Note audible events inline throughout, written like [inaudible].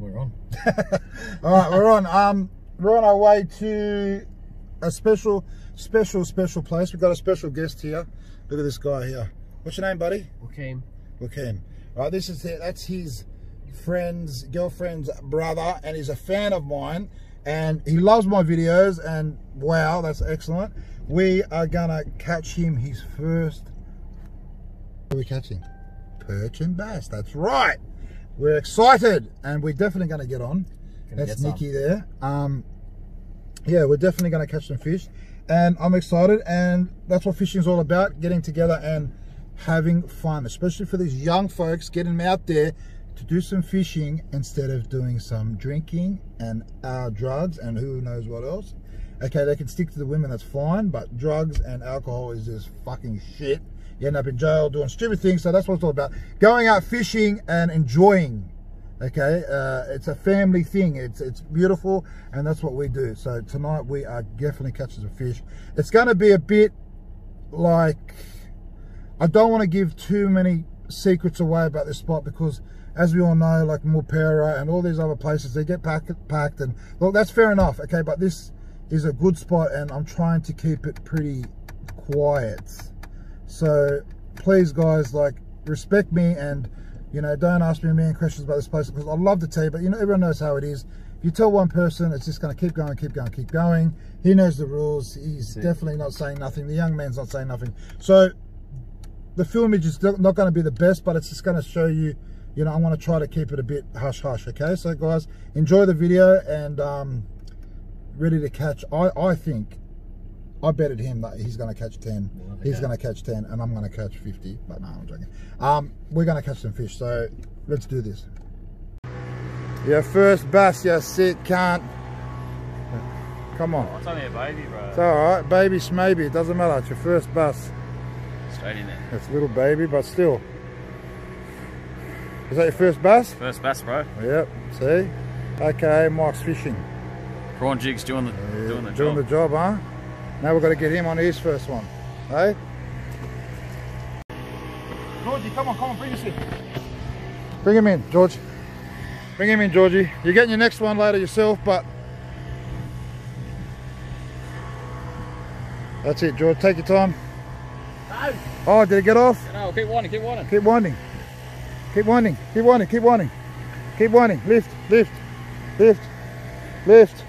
We're on. [laughs] All right, we're on. Um, we're on our way to a special, special, special place. We've got a special guest here. Look at this guy here. What's your name, buddy? Joaquin. Joaquin. All right, this is it. That's his friend's girlfriend's brother, and he's a fan of mine. And he loves my videos. And wow, that's excellent. We are gonna catch him his first. What are we catching? Perch and bass. That's right. We're excited, and we're definitely gonna get on. Gonna That's get. Nikki there. Um, yeah, we're definitely going to catch some fish, and I'm excited. And that's what fishing is all about: getting together and having fun, especially for these young folks, getting them out there to do some fishing instead of doing some drinking and uh, drugs and who knows what else. Okay, they can stick to the women, that's fine, but drugs and alcohol is just fucking shit. You end up in jail doing stupid things, so that's what it's all about. Going out fishing and enjoying okay? Uh, it's a family thing. It's it's beautiful and that's what we do. So tonight we are definitely catching some fish. It's going to be a bit like i don't want to give too many secrets away about this spot because as we all know like Mupera and all these other places they get packed packed and well that's fair enough okay? But this is a good spot and i'm trying to keep it pretty quiet so please guys like respect me and you know don't ask me a million questions about this place because i'd love to tell you but you know everyone knows how it is. If you tell one person it's just going to keep going keep going keep going. He knows the rules. He's See. definitely not saying nothing. The young man's not saying nothing. So the filmage is not going to be the best but it's just going to show you you know i want to try to keep it a bit hush hush okay? So guys enjoy the video and um ready to catch i i think I betted him that he's going to catch 10. He's Okay. going to catch 10, and I'm going to catch 50. But no, I'm joking. Um, we're going to catch some fish, so let's do this. Your first bass, you sick can't. Come on. Oh, it's only a baby, bro. It's alright, baby maybe. It doesn't matter. It's your first bass. Straight in there. It's a little baby, but still. Is that your first bass? First bass, bro. Yep. See? Okay, Mike's fishing. Prawn jigs doing the doing the Doing job. the job, huh? Now we've got to get him on his first one. Hey? Georgie, come on, come on, bring us in. Bring him in, George. Bring him in, Georgie. You're getting your next one later yourself, but... That's it, George. Take your time. No, Oh, did it get off? no, keep winding, keep winding. Keep winding. Keep winding. Keep winding. Keep winding. Keep winding. Lift. Lift. Lift. Lift.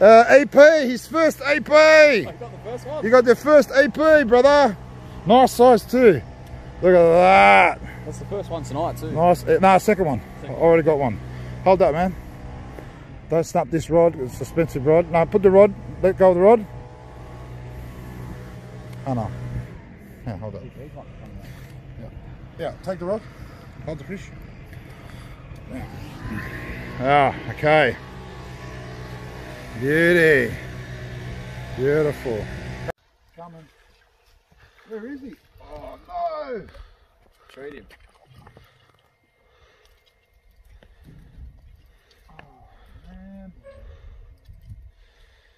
Uh, EP. His first EP. Got the first one. You got the first EP, brother. Nice size too. Look at that. That's the first one tonight too. Nice. Uh, nah, second one. I already got one. Hold that, man. Don't snap this rod. It's a suspensive rod. Now put the rod. Let go of the rod. Oh no. Yeah, hold that. Yeah, take the rod. Hold the fish. Yeah. Ah, okay. Beauty. Beautiful. Coming. Where is he? Oh no! Trade him. Man.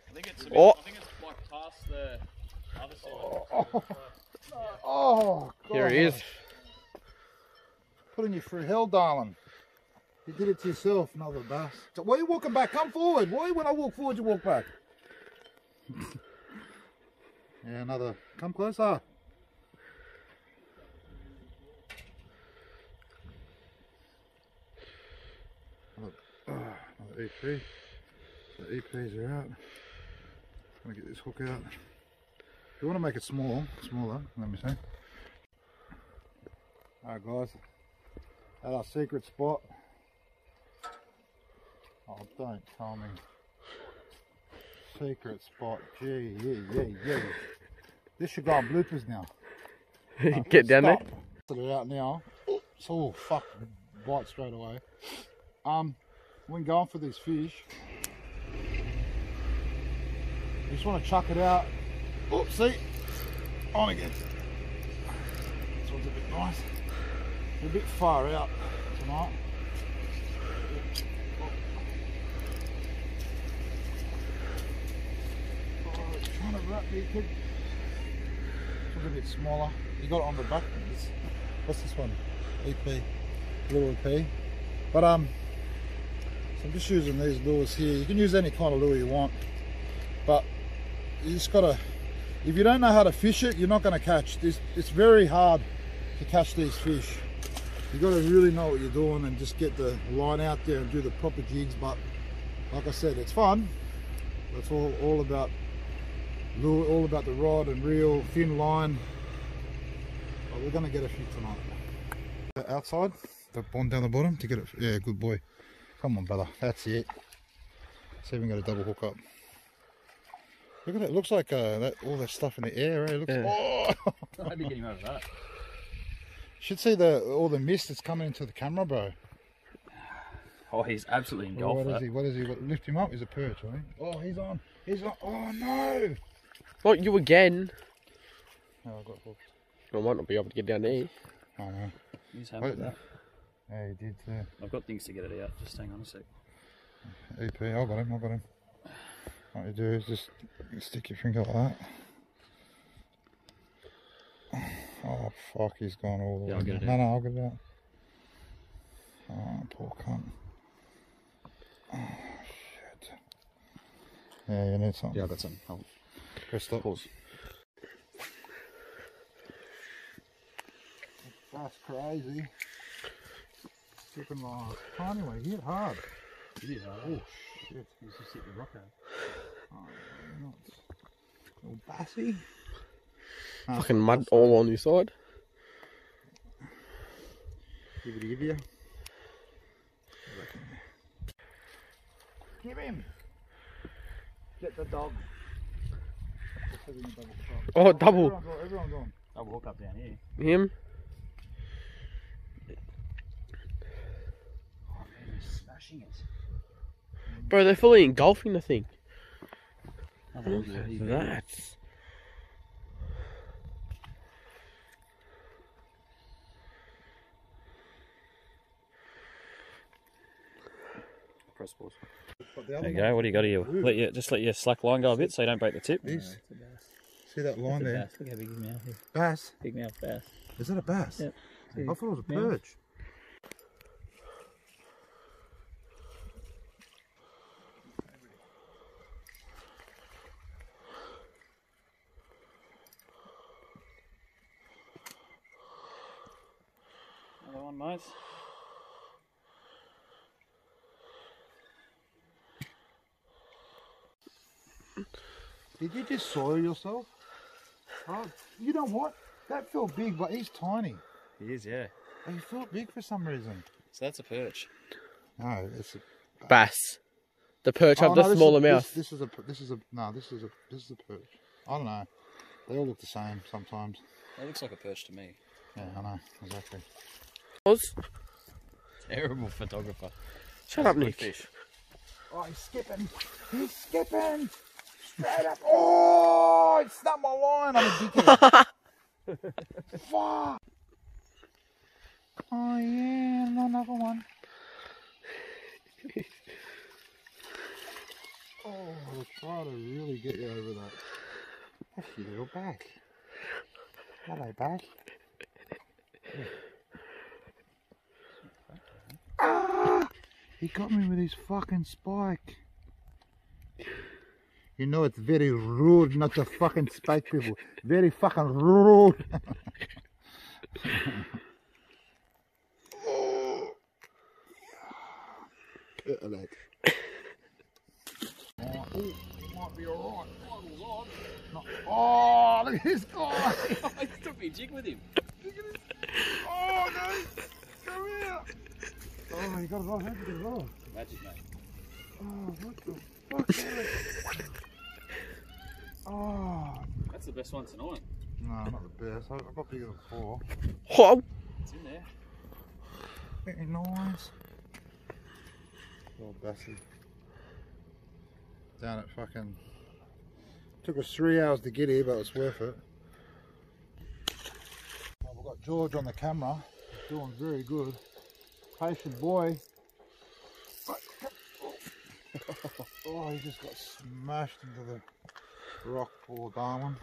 I think it's a bit- Oh. I think it's like past the other side. Oh, [laughs] oh Here he God. is. Putting you through hell, darling. You did it to yourself, another bass. So why are you walking back? Come forward. Why when I walk forward, you walk back? [laughs] yeah, another. Come closer. Another, oh, another EP. The EPs are out. Gonna get this hook out. If you want to make it small, smaller, let me see. Alright guys, at our secret spot. Oh, don't tell me. Secret spot, gee, yeah, yeah, yeah. This should go on bloopers now. [laughs] Right, Get down there. stop. Put it out now. Oh, fuck, bite straight away. Um, when going for these fish, you just want to chuck it out. Oh, see? On again. This one's a bit nice. We're a bit far out tonight. Oh, wrap me quick. This one's a bit smaller. You got it on the back. This- What's this one? EP. Little EP. But um, I'm just using these lures here. You can use any kind of lure you want, but you just gotta. If you don't know how to fish it, you're not gonna catch this. It's very hard to catch these fish. You gotta really know what you're doing and just get the line out there and do the proper jigs. But like I said, it's fun. It's all all about lure, all about the rod and reel, thin line. But we're gonna get a few tonight. Outside, the bond down the bottom to get it. Yeah, good boy. Come on, brother. That's it. See if we can get a double hook up. Look at it. Looks like uh, that all that stuff in the air. Eh? Looks. Yeah. Oh! Maybe get him over that. Should see the all the mist that's coming into the camera, bro. Oh, he's absolutely engulfed what is he? What is he? What, lift him up. He's a perch, right? Oh, he's on. He's on. Oh no! Not you again. Oh, I got hooked. I might not be able to get down there. Oh no. He's happy with that. Yeah, he did too. I've got things to get it out. Just hang on a sec. EP, I got him. I got him. What you do is just stick your finger like that. Oh fuck, he's gone all the Yeah, way. I'll get it no, out. no, I'll get it out. Oh, poor cunt. Oh shit. Yeah, you need something. Yeah, that's him. I'll Press stop. pause. That's crazy. Skipping like tiny one, hit hard. It is hard. Oh shit. He's just hit the rock out. Oh, nuts. Little bassy. Ah, Fucking mud all on your side. Give it a give you. Give him. Get the dog. Oh, double. Everyone's on, everyone's on. I'll up down here. Him. Oh man, he's smashing it. Bro, they're fully engulfing the thing. Another Look at that. Press pause. But the other There you go. What do you got here? Let you just let your slack line go a bit so you don't break the tip. These- See that line there? Look at how big his mouth is. Bass. Big mouth bass. Is that a bass? Yep. I thought it was a perch. Another one, mate. Did you just soil yourself? Oh, you know what? That felt big, but he's tiny. He is, yeah. He felt big for some reason. So that's a perch. No, it's a Bass. The perch Oh, have no, the smaller is, mouth. This, this is a this is a no. This is a this is a perch. I don't know. They all look the same sometimes. That looks like a perch to me. Yeah, I know exactly. Was? Terrible photographer. Shut up, Good Nick. fish. Oh, he's skipping. He's skipping. Straight up. Oh, it's not my line. I'm a dickhead. [laughs] Fuck. Oh yeah, another one. [laughs] oh, I'll try to really get you over that. That's your little back. Hello, back. Ah! He got me with his fucking spike. You know it's very rude not to fucking spike people. Very fucking rude. like. [laughs] Oh, he might be alright. Oh, look at this guy. I took me jig with him. Oh, no. Come here. Oh, you got a rod, haven't you? Got a rod. Magic, mate. Oh, what the fuck is it? Oh. That's the best one tonight. No, not the best. I, I got bigger than four. Oh, It's in there. Very nice. Little Bessie. Down at fucking. Took us three hours to get here, but it's worth it. Well, we've got George on the camera. He's doing very good. Patient boy. [laughs] Oh, he just got smashed into the rock, poor Darwin.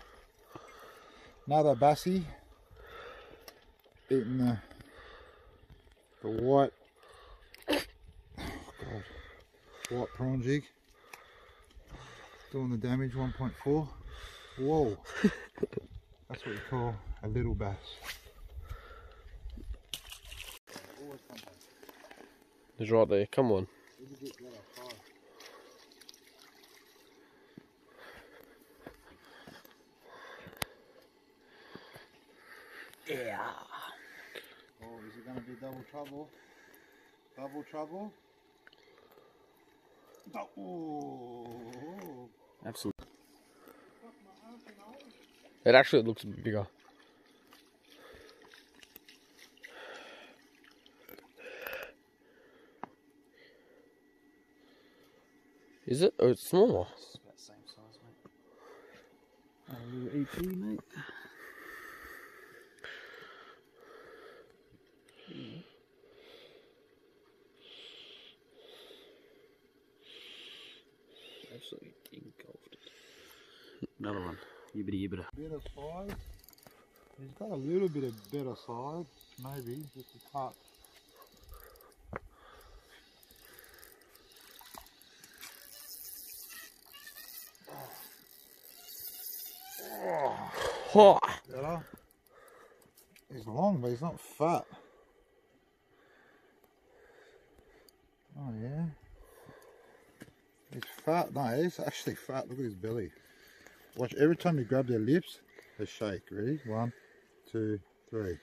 Another Bassie. Eating the the white. Oh, [coughs] God. white prawn jig. Doing the damage 1.4. Whoa. [laughs] That's what you call a little bass. He's right there. Come on. Oh, is it going to be double trouble? Double trouble? Oh. Absolutely. It actually looks bigger. Is it? Oh, it's smaller. It's about the same size, mate. A little EP, mate. Absolutely engulfed it. Another one. Yibbity yibbita. Bit of size. He's got a little bit of better size, maybe, just a touch. Oh, Better. He's long, but he's not fat. Oh yeah. He's fat. No, he's actually fat. Look at his belly. Watch every time you grab their lips, they shake. Ready? One, two, three.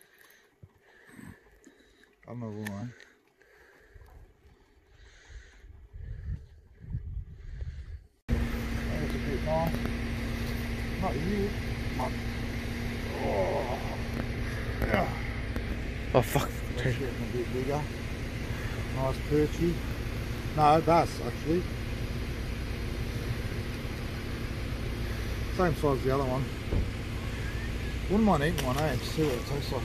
I'm not lying. That's a bit nice. Not you. Not. Oh. Yeah. oh fuck. That's getting a bit bigger. Nice perchy. No, bass actually. Same size as the other one. Wouldn't mind eating one, eh? Just see what it tastes like.